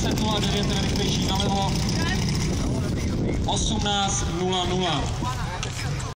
20.09 rychlejší nalevo, 18.00.